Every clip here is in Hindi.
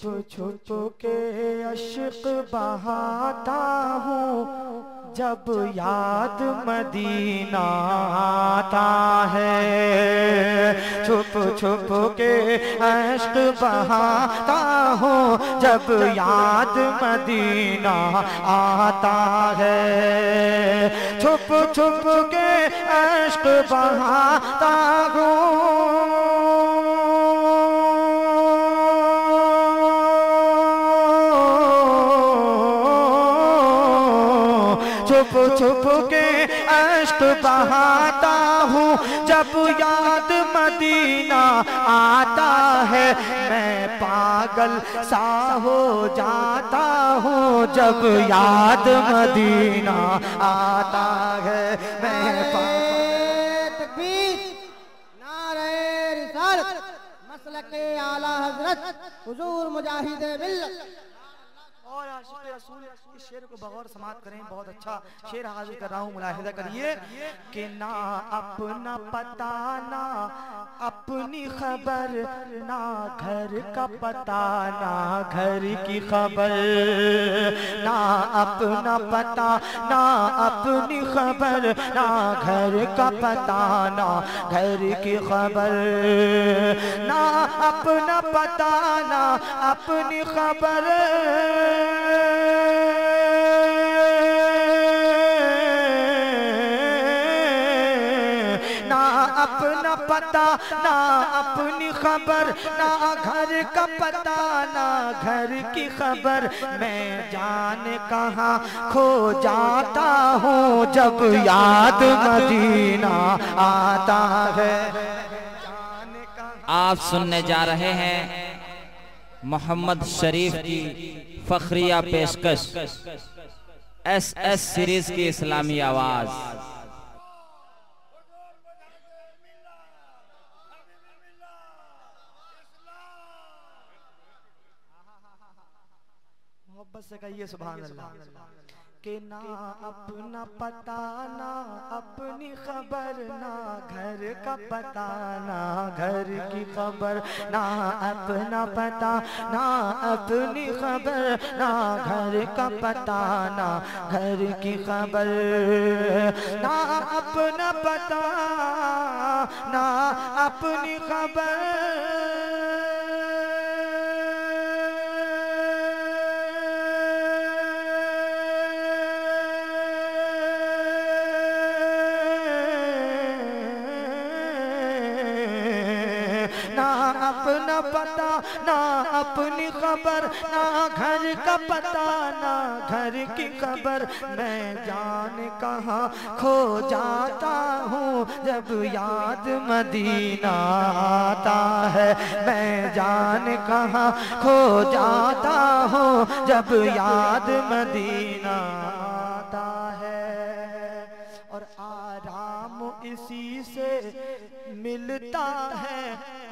छुप छुप के अशक बहाता हूँ, जब याद मदीना आता है। छुप छुप के अश्क बहाता हूँ, जब याद मदीना आता है। छुप छुप के अश्क बहाता हूँ। बहाता हूँ। जब याद मदीना आता है मैं पागल सा हो जाता हूँ। जब याद मदीना आता है मैं रिसालत मसलक आला हज़रत हुजूर मुजाहिद मिल्लत और आशिक रसूल इस शेर को बगौर समाप्त करें, बहुत अच्छा शेर हाजिर कर रहा हूँ मुलाहिदा करिए कि ना अपना पता, ना अपनी खबर, ना घर का पता, ना घर की खबर, ना अपना पता, ना अपनी खबर, ना घर का पता, ना घर की खबर, ना अपना पता, ना अपनी खबर। पता ना अपनी खबर, ना घर का पता, ना घर की खबर। मैं जान कहाँ खो जाता हूँ जब याद मदीना आता है। आप सुनने जा रहे हैं मोहम्मद शरीफ की फखरिया पेशकश। एस एस सीरीज़ की इस्लामी आवाज़। मोहब्बत से कहिए सुभान अल्लाह के ना अपना पता ना अपनी खबर ना घर का पता ना घर की खबर ना अपना पता ना अपनी खबर ना घर का पता ना घर की खबर ना अपना पता ना अपनी खबर। ना अपना पता, ना अपनी खबर, ना घर का पता, ना घर की खबर। मैं जान कहाँ खो जाता हूँ जब याद मदीना आता है। मैं जान कहाँ खो जाता हूँ जब याद मदीना आता है। और आराम इसी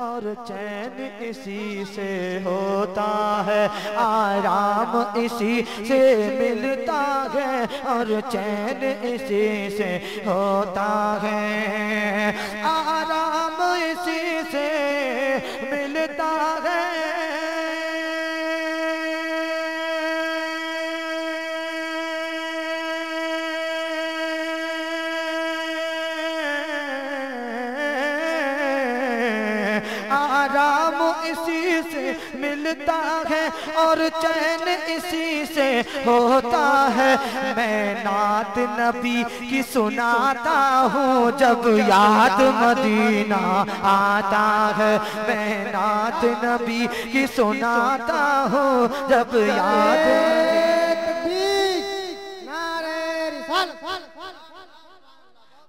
और चैन इसी से होता है। आराम इसी से मिलता है और चैन इसी से होता है। आराम इसी से आराम इसी से मिलता है और चैन इसी से होता है। मैं नात नबी की सुनाता हूँ जब याद मदीना आता है। मैं नात नबी की सुनाता हूँ जब याद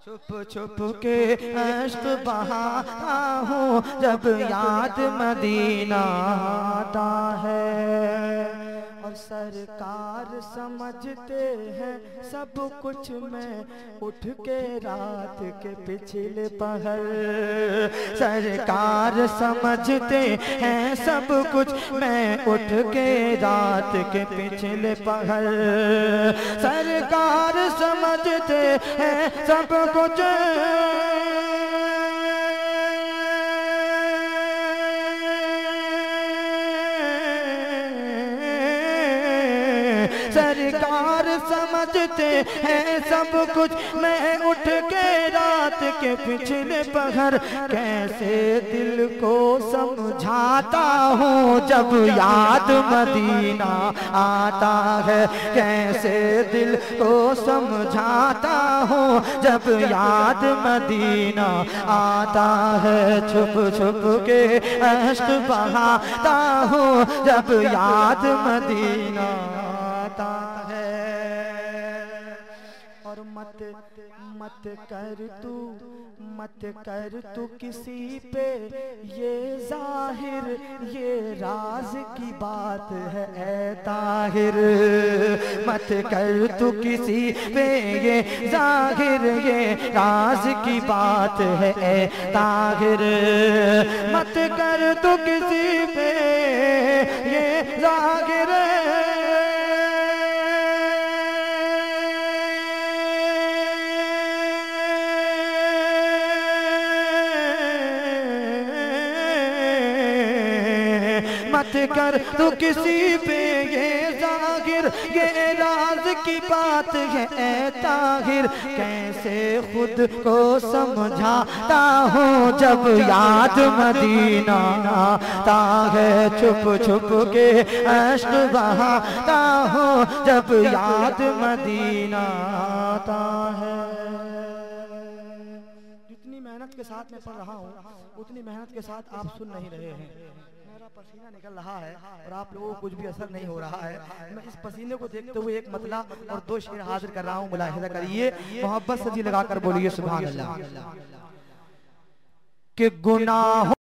छुप छुप के अश्क बहाता हूँ जब याद मदीना आता है। और सरकार समझते हैं, सब कुछ मैं उठ के रात के पिछले पहर। सरकार समझते हैं, सब कुछ मैं उठ के रात के पिछले पहर। सरकार समझते हैं, सब कुछ सरकार समझते हैं सब कुछ। मैं उठ के रात के पिछले पहर कैसे दिल को समझाता हूँ? जब याद मदीना आता है, कैसे दिल को समझाता हूँ? जब याद मदीना आता है, छुप छुप के अश्क बहाता हूँ। जब याद मदीना और मत मत कर तू, मत कर तू किसी पे। ये ज़ाहिर, ये राज की बात है, ए ताहिर। मत कर तू किसी पे, ये ज़ाहिर, ये राज की बात है, ए ताहिर। मत कर तू किसी पे, ये ज़ाहिर मत कर, तू किसी पे ये ज़ाहिर, ये राज की बात है ताहिर। कैसे खुद को समझाता हूँ जब याद मदीना आता है, छुप छुप के अश्क बहाता हूँ जब याद मदीना आता है। जितनी मेहनत के साथ मैं पढ़ रहा हूँ, उतनी मेहनत के साथ आप सुन नहीं रहे हैं। पसीना निकल रहा है और आप लोगों को कुछ भी असर नहीं हो रहा है। मैं इस पसीने को देखते हुए एक मतला और दो शेर हाजिर कर रहा हूँ। मुलाहिदा करिए, मोहब्बत सजी लगाकर बोलिए सुबह के गुना